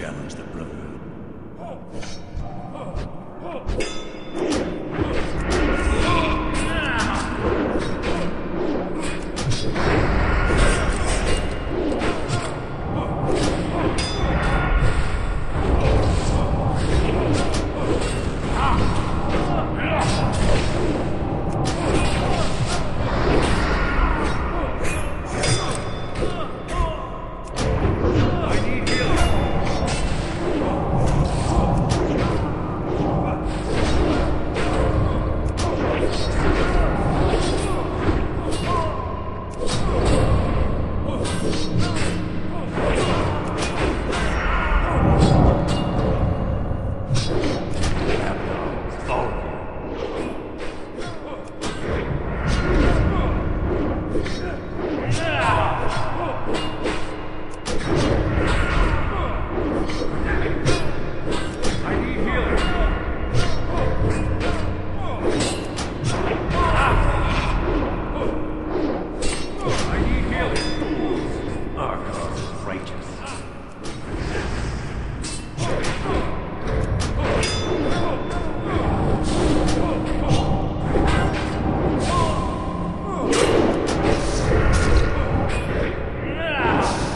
challenge the Brotherhood.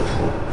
Thank you.